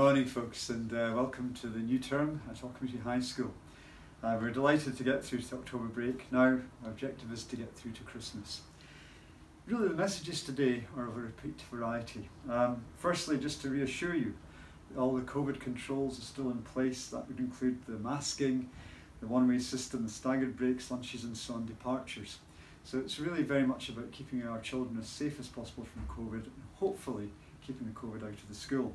morning, folks, and uh, welcome to the new term at Auchmuty High School. Uh, we're delighted to get through to October break. Now, our objective is to get through to Christmas. Really, the messages today are of a repeat variety. Um, firstly, just to reassure you, all the COVID controls are still in place. That would include the masking, the one-way system, the staggered breaks, lunches and so on, departures. So it's really very much about keeping our children as safe as possible from COVID and hopefully keeping the COVID out of the school.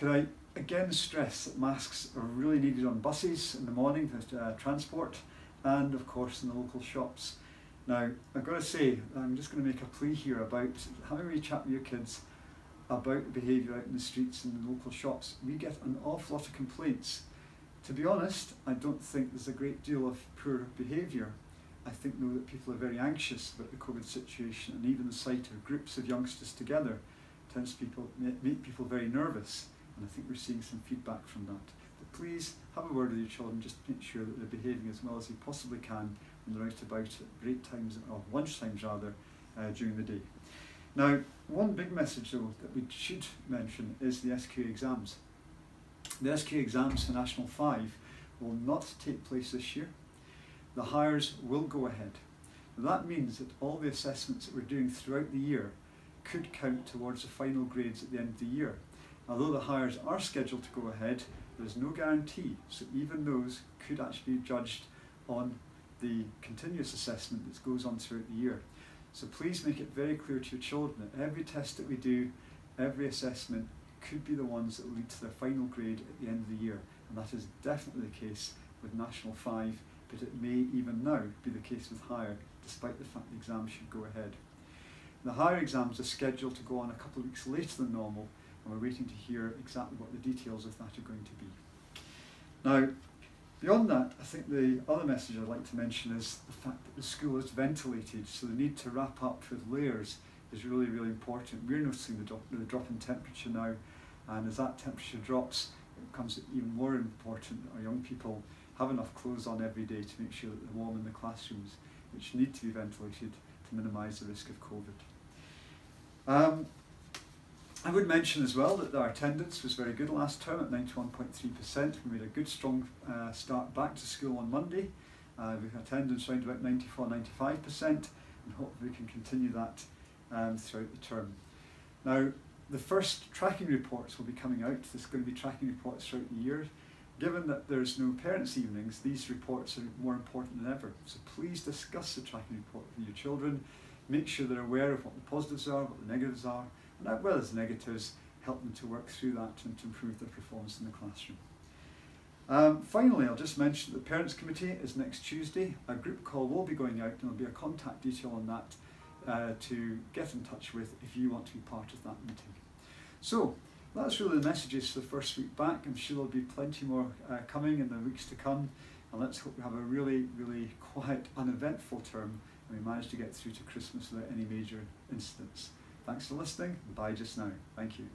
Can I again stress that masks are really needed on buses in the morning for uh, transport and of course in the local shops. Now I've got to say I'm just going to make a plea here about having a chat with your kids about the behaviour out in the streets and the local shops. We get an awful lot of complaints. To be honest, I don't think there's a great deal of poor behaviour. I think though that people are very anxious about the COVID situation and even the sight of groups of youngsters together tends people, make people very nervous and I think we're seeing some feedback from that. But please have a word with your children just make sure that they're behaving as well as they possibly can when they're out about at break times, or lunch times rather, uh, during the day. Now, one big message though that we should mention is the SQA exams. The SQA exams for National 5 will not take place this year. The Highers will go ahead. That means that all the assessments that we're doing throughout the year could count towards the final grades at the end of the year. Although the Highers are scheduled to go ahead, there's no guarantee, so even those could actually be judged on the continuous assessment that goes on throughout the year. So please make it very clear to your children that every test that we do, every assessment could be the ones that lead to their final grade at the end of the year. And that is definitely the case with National 5, but it may even now be the case with Higher, despite the fact the exams should go ahead. The Higher exams are scheduled to go on a couple of weeks later than normal, and we're waiting to hear exactly what the details of that are going to be. Now, beyond that, I think the other message I'd like to mention is the fact that the school is ventilated, so the need to wrap up with layers is really, really important. We're noticing the drop, the drop in temperature now, and as that temperature drops, it becomes even more important that our young people have enough clothes on every day to make sure that they're warm in the classrooms, which need to be ventilated to minimise the risk of COVID. Um, I would mention as well that our attendance was very good last term at 91.3%. We made a good strong uh, start back to school on Monday. Uh, with attendance around about 94, 95% and hope we can continue that um, throughout the term. Now, the first tracking reports will be coming out. There's going to be tracking reports throughout the year. Given that there's no parents' evenings, these reports are more important than ever. So please discuss the tracking report with your children. Make sure they're aware of what the positives are, what the negatives are, and as well as negatives, help them to work through that and to improve their performance in the classroom. Um, finally, I'll just mention the Parents Committee is next Tuesday. A group call will be going out and there'll be a contact detail on that uh, to get in touch with if you want to be part of that meeting. So, that's really the messages for the first week back. I'm sure there'll be plenty more uh, coming in the weeks to come. And let's hope we have a really, really quiet, uneventful term and we manage to get through to Christmas without any major incidents. Thanks for listening. Bye just now. Thank you.